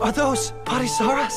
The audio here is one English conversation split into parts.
Are those Parisaras?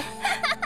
Ha ha ha!